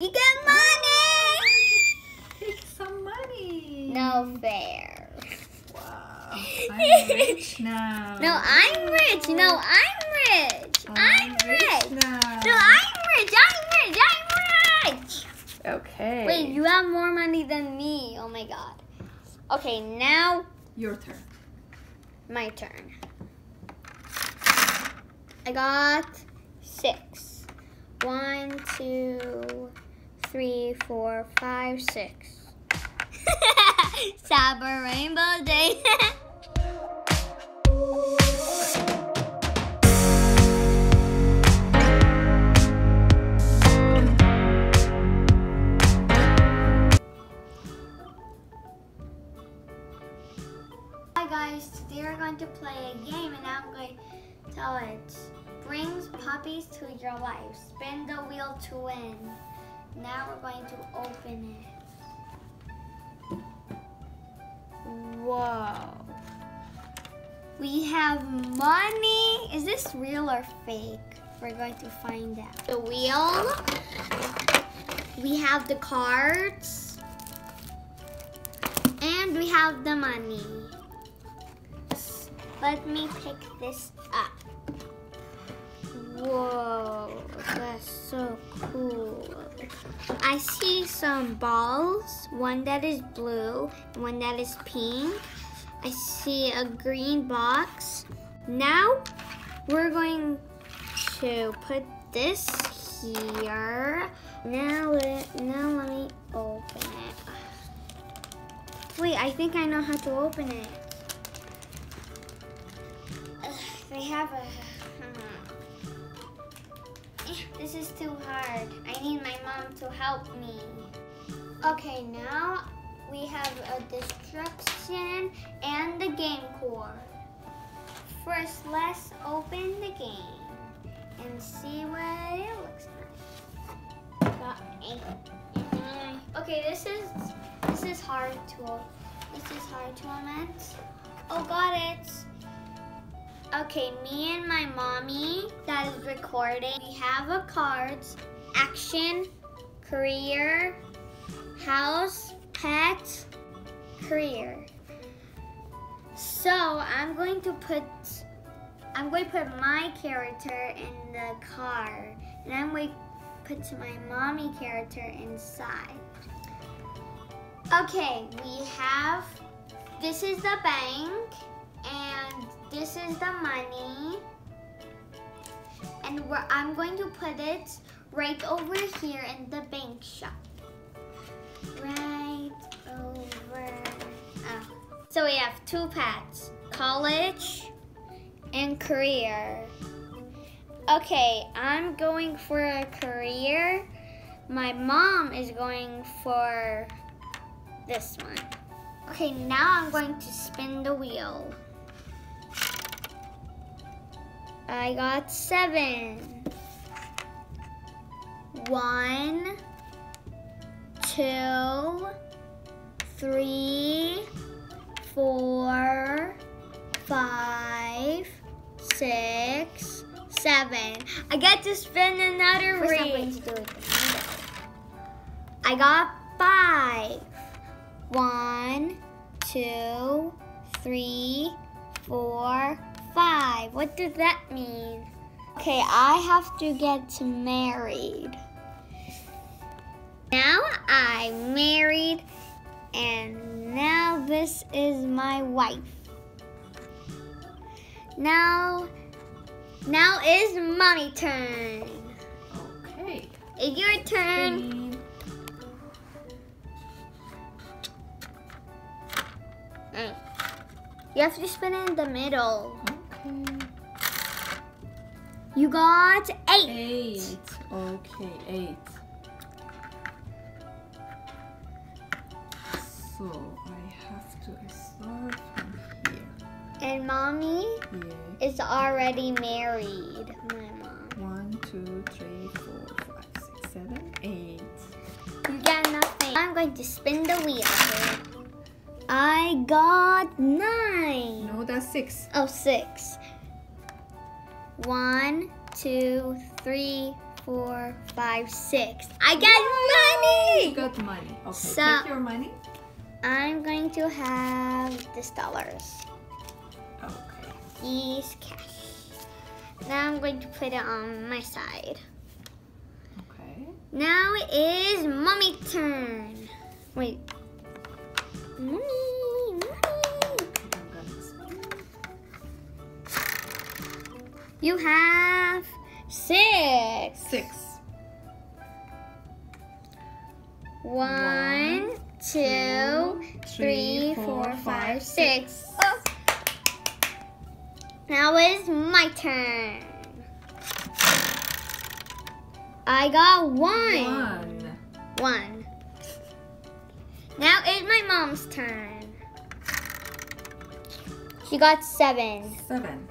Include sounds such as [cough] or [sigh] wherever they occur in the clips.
You get money! Take some money. No fair. Wow. I'm rich now. [laughs] No, I'm rich. No, I'm rich. I'm, rich. now. No, I'm rich. I'm rich. I'm rich. Okay. Wait, you have more money than me. Oh my god. Okay, now Your turn. my turn. I got six. One, two, three, four, five, six. [laughs] Saba Rainbow Day. [laughs] Hi guys, today we're going to play a game and I'm going to tell it. Brings puppies to your life. Spin the wheel to win. Now we're going to open it. Whoa. We have money. Is this real or fake? We're going to find out. The wheel. We have the cards. And we have the money. Let me pick this up. Whoa, that's so cool. I see some balls, one that is blue, one that is pink. I see a green box. Now we're going to put this here. Now let, now let me open it. Wait, I think I know how to open it. Ugh, they have a. This is too hard. I need my mom to help me. Okay, now we have a destruction and the game core. First, let's open the game and see what it looks like. Okay, this is this is hard to this is hard to omit. Oh, got it. Okay, me and my mommy that is recording. We have a cards, action, career, house, pet, career. So I'm going to put I'm going to put my character in the car, and I'm going to put my mommy character inside. Okay, we have this is the bank, this is the money, and we're, I'm going to put it right over here in the bank shop. Right over. Oh. So we have two paths: college and career. Okay, I'm going for a career. My mom is going for this one. Okay, now I'm going to spin the wheel. I got seven. One, two, three, four, five, six, seven. I get to spin another First, ring. to do it in the middle. I got five. One, two, three, four, five. What does that mean? Okay, I have to get married. Now I'm married, and now this is my wife. Now, now is mommy turn. Okay. It's your turn. You have to spin it in the middle. Okay. You got eight. Eight. Okay, eight. So I have to start from here. And mommy Yeah. is already married. My mom. One, two, three, four, five, six, seven, eight. You got nothing. I'm going to spin the wheel. I got nine. No, that's six. Oh, six. One, two, three, four, five, six. I got money. You got money. Okay, So- take your money. I'm going to have this dollars. Okay. These cash. Now I'm going to put it on my side. Okay. Now it is mommy turn. Wait. Mommy, mommy. I'm gonna explain. You have six. Six. One, two, three, four, five, six. Oh. Now it's my turn. I got one. One. One. Now it's my mom's turn. She got seven. Seven.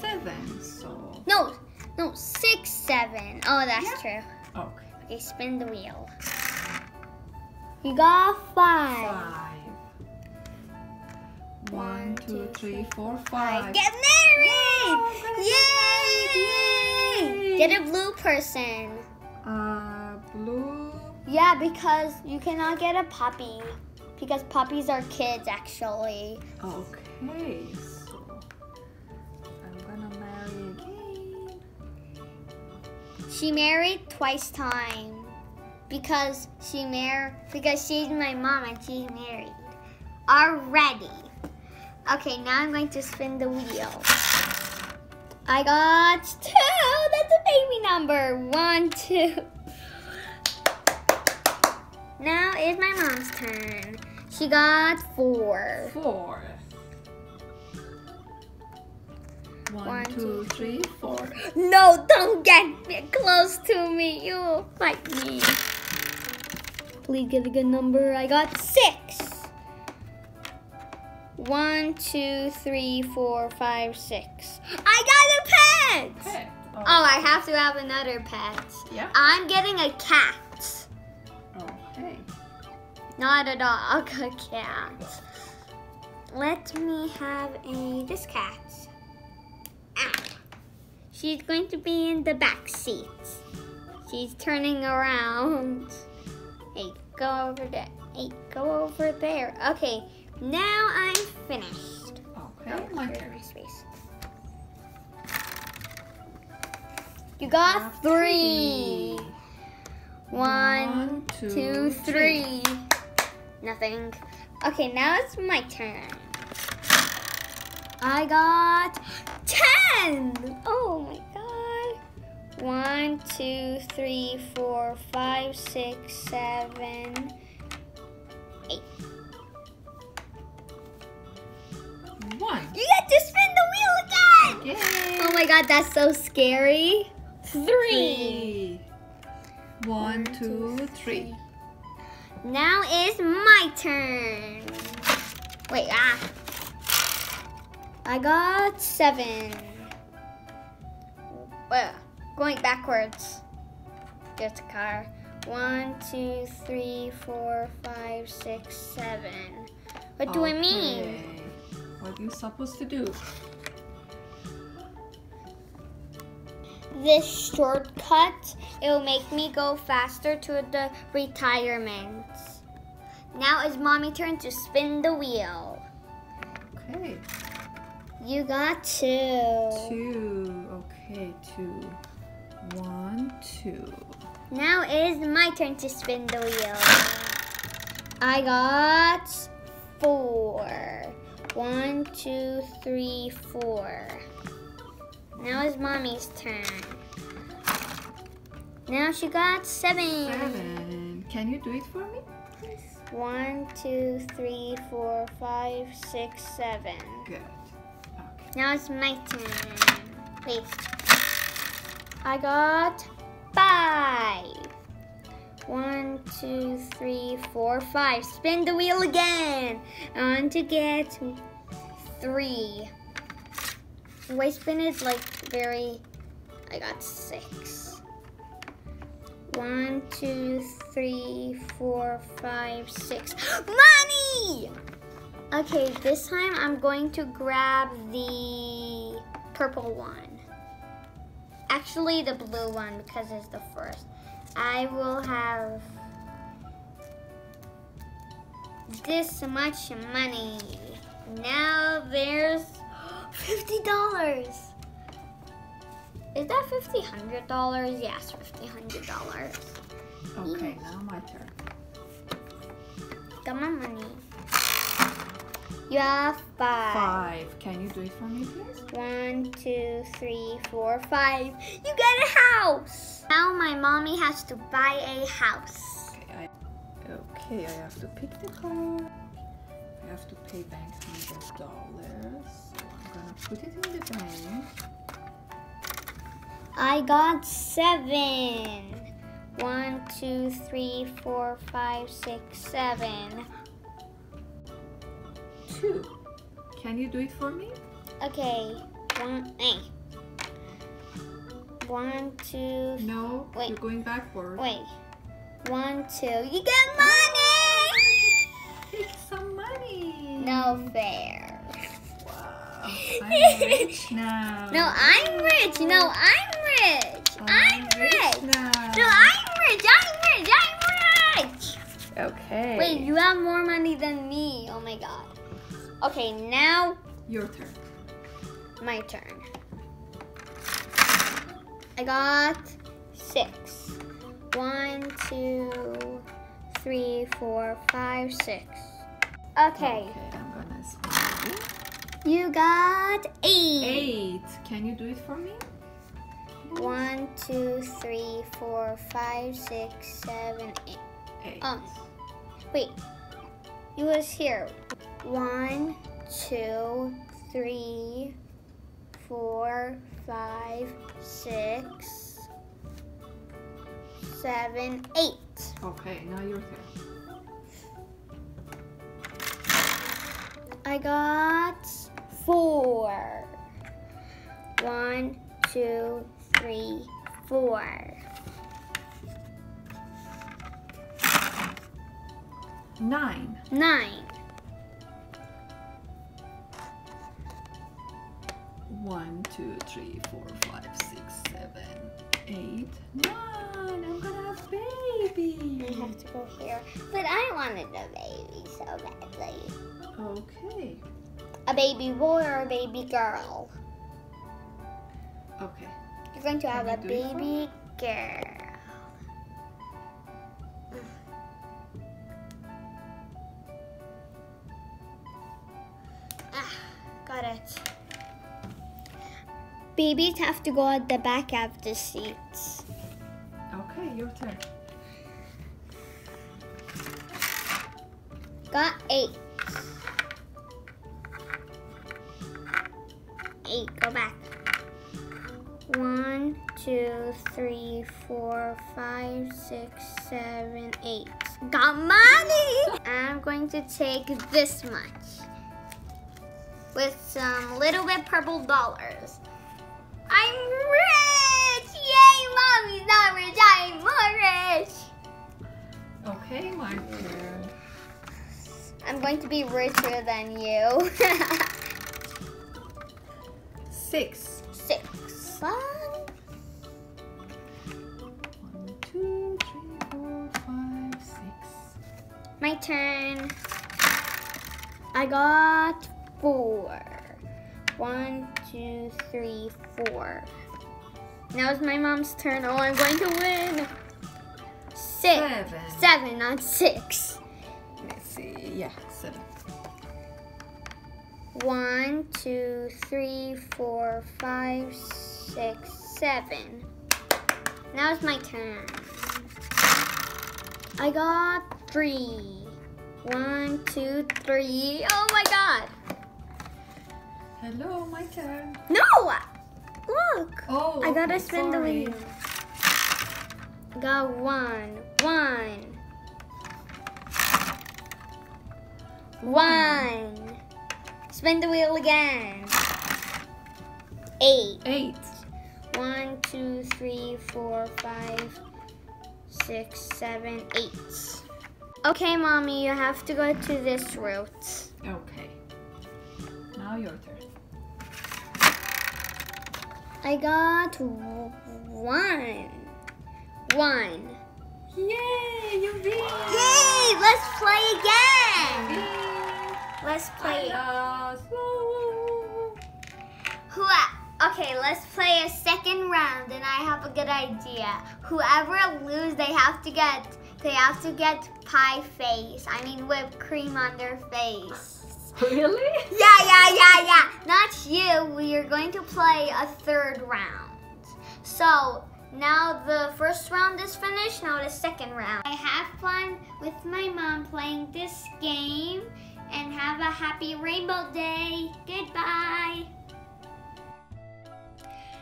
Seven. So. No, no, six, seven. Oh, that's true. Oh, okay. Okay, spin the wheel. You got five. Five. One, two, three, four, Five. Get married! Wow, Yay! get married. Get a blue person. Yeah, because you cannot get a puppy. Because puppies are kids, actually. Okay, so I'm gonna marry again. She married twice time. Because she married because she's my mom and she's married. Already. Okay, now I'm going to spin the wheel. I got two. That's a baby number. One, two. Is my mom's turn. She got four. Four. One, One, two, two, three, four. No, don't get close to me. You will fight me. Please get a good number. I got six. One, two, three, four, five, six. I got a pet. Pet. Oh, oh. I have to have another pet. Yeah. I'm getting a cat. Not a dog, a cat. Let me have a this cat. Ah. She's going to be in the back seat. She's turning around. Hey, go over there. Hey, go over there. Okay, now I'm finished. Okay, my turn. space. You got three. One, two, three. Nothing. Okay, now it's my turn. I got ten. Oh my god. One, two, three, four, five, six, seven, eight. One. You get to spin the wheel again. Yay. Oh my god, that's so scary. Three. Three. One, two, three. Now is my turn. Wait, ah. I got seven. Well, going backwards. Get the car. One, two, three, four, five, six, seven. What do I mean? What are you supposed to do? This shortcut, it will make me go faster to the retirement. Now it's mommy turn to spin the wheel. Okay. You got two. Two. Okay, two. One, two. Now is my turn to spin the wheel. I got four. One, two, three, four. Now is mommy's turn. Now she got seven. Seven. Can you do it for me? please? One, two, three, four, five, six, seven. Good. Okay. Now it's my turn. Wait. I got five. One, two, three, four, five. Spin the wheel again. I want to get three. The way spin is like very. I got six. One, two, three, four, five, six. [gasps] Money! Okay, this time I'm going to grab the purple one. Actually, the blue one because it's the first. I will have this much money. Now there's [gasps] fifty dollars. Is that fifty hundred dollars? Yes, fifty hundred dollars. Okay, now my turn. Got my money. You have five. Five. Can you do it for me, please? One, two, three, four, five. You get a house. Now my mommy has to buy a house. Okay, I, okay, I have to pick the card. I have to pay bank hundred dollars. So I'm gonna put it in the bank. I got seven. One, two, three, four, five, six, seven. Two. Can you do it for me? Okay. One, hey. One, two, No. Wait. You're going backward. wait. One, two. You get money! Take some money. No fair. Wow. I'm rich now. [laughs] No, I'm rich. No, I'm rich. Oh, I'm rich. now. No, I'm rich. I'm rich. I'm rich. Okay. Wait, you have more money than me. Oh my god. Okay, now Your turn. my turn. I got six. One, two, three, four, five, six. Okay, Okay, I'm gonna spin. you got eight. Eight. Can you do it for me? One, two, three, four, five, six, seven, eight. Eight. Oh, wait. You was here. One, two, three, four, five, six, seven, eight. Okay, now your turn. I got four. One, two, three, four. Nine. Nine. One, two, three, four, five, six, seven, eight, nine. I'm gonna have a baby. I have to go here. But I wanted a baby so badly. Okay. A baby boy or a baby girl? Okay. You're going to have a Can you do it for baby girl. Ah, got it. Babies have to go at the back of the seats. Okay, your turn. Got eight. Eight, go back. One, two, three, four, five, six, seven, eight. Got money! I'm going to take this much with some little bit purple dollars. I'm rich! Yay, mommy's not rich, I'm more rich! Okay, my turn. I'm going to be richer than you. [laughs] Six. One. One, two, three, four, five, six. My turn. I got four. One, two, three, four. Now it's my mom's turn. Oh, I'm going to win. Six. Seven. Seven, not six. Let's see. Yeah, seven. One, two, three, four, five, six, seven. Now it's my turn. I got three. One, two, three. Oh my god. Hello, my turn. No! Look! Oh, I gotta spin the wheel. Got one. One. One. Spin the wheel again. Eight. Eight. One, two, three, four, five, six, seven, eight. Okay, mommy, you have to go to this route. Okay. Now your turn. I got one. One. Yay, you win! Yay! Let's play again. Let's play. I lost. Woo. Who? Okay, let's play a second round, and I have a good idea. Whoever loses, they have to get they have to get pie face. I mean whipped cream on their face. [laughs] Really? Yeah, yeah, yeah, yeah. Not you. We are going to play a third round. So now the first round is finished. Now the second round. I have fun with my mom playing this game, and have a happy Rainbow Day. Goodbye.